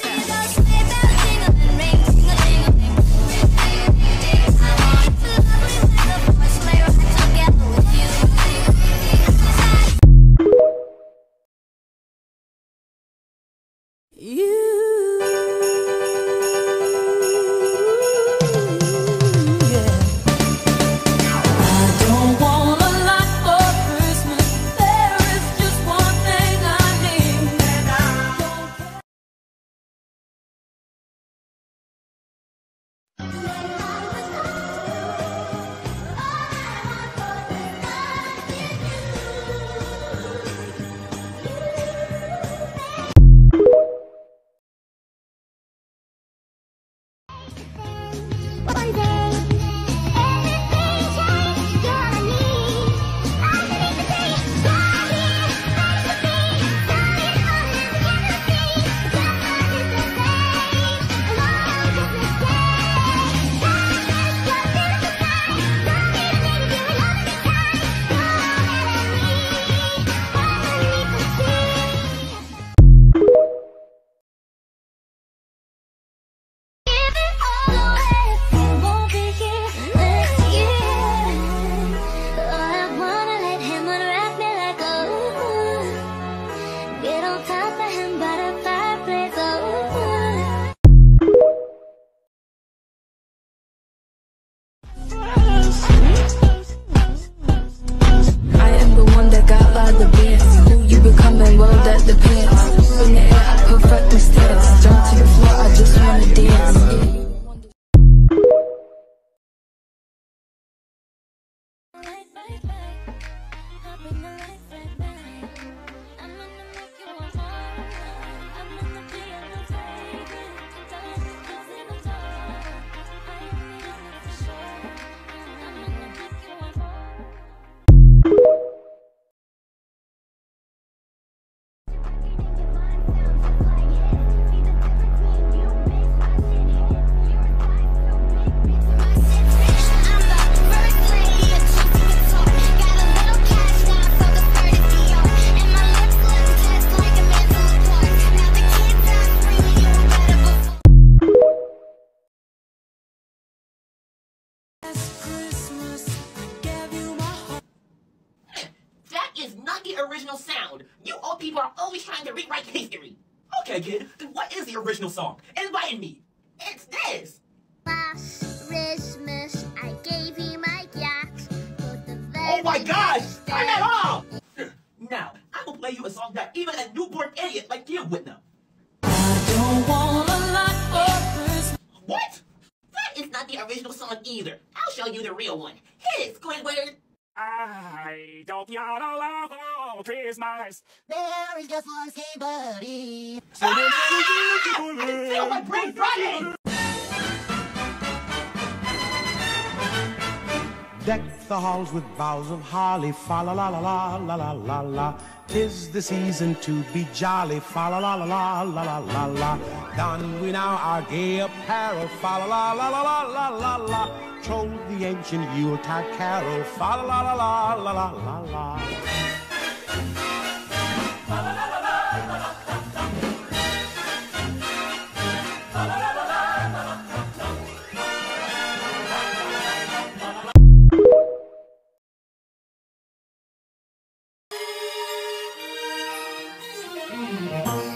Sunset. Sound. You old people are always trying to rewrite history. Okay, kid, then what is the original song? Enlighten me. It's this. Last Christmas, I gave you my yacht. Oh my gosh! Turn that off! Now, I will play you a song that even a newborn idiot like you would know. I don't want a lot What? That is not the original song either. I'll show you the real one. Hit it, Squidward! I don't want a love for Christmas. There is just one skin buddy. Ah! I feel my brain frying! Deck the halls with boughs of holly, fa la la la la la la la la. Tis the season to be jolly, fa la la la la la la la la. Don we now our gay apparel, fa la la la la la la la la trolled the ancient Yuletide carol. Fa la la la la la la la. la.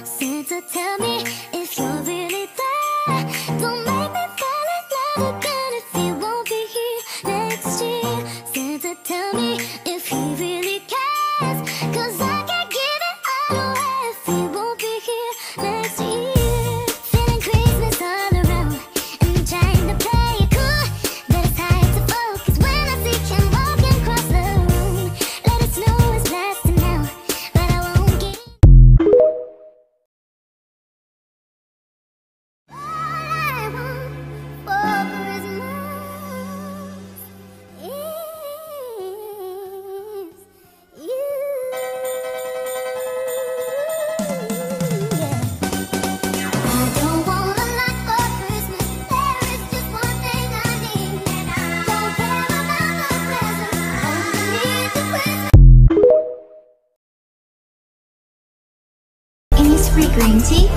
Santa, tell me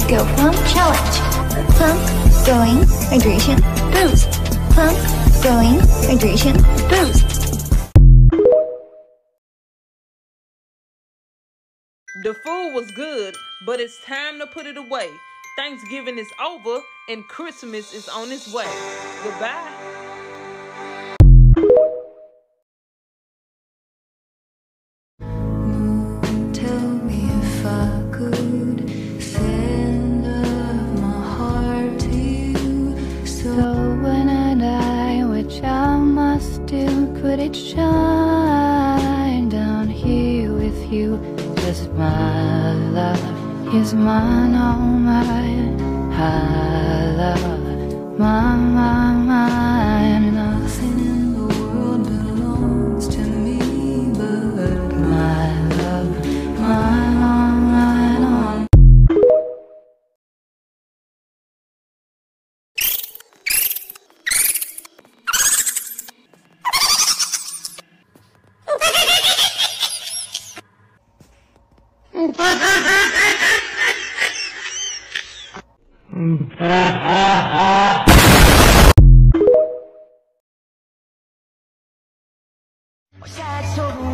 Go Plump Challenge. Plump, glowing, hydration, boost. Plump, glowing, hydration, boost. The food was good, but it's time to put it away. Thanksgiving is over and Christmas is on its way. Goodbye. My love is mine, all mine. I love my, my, mine. Nothing 我下一次会不。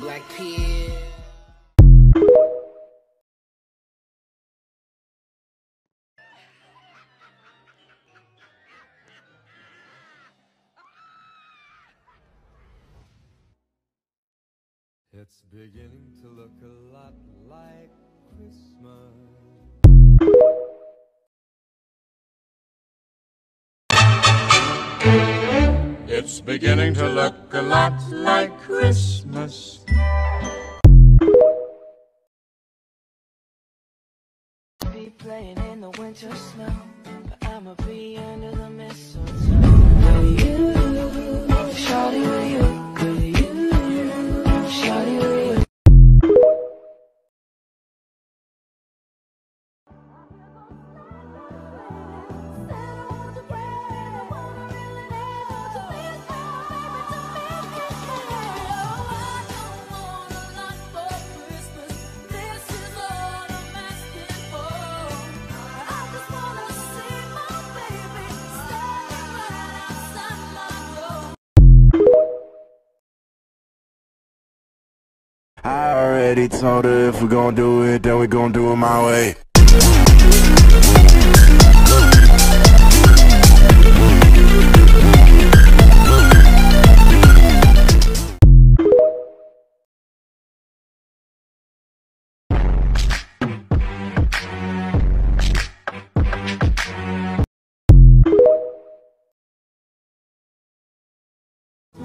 Black peel. It's beginning to look a lot like Christmas. It's beginning to look a lot like Christmas. be playing in the winter snow, but I'ma be under the mistletoe. You, shawty you. Told her if we gon' do it, then we gon' do it my way.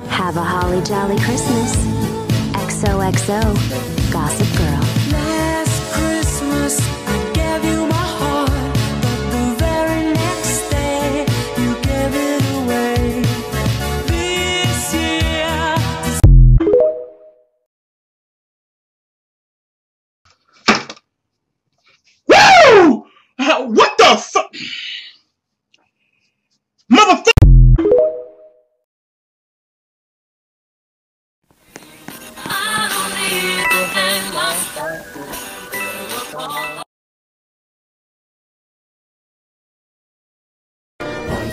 Have a holly jolly Christmas. XOXO, Gossip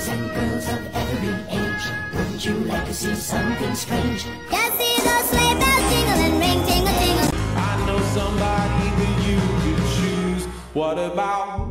Boys and girls of every age, wouldn't you like to see something strange? Yes, see those sleigh bells jingle and ring, tingle, tingle. I know somebody that you could choose. What about?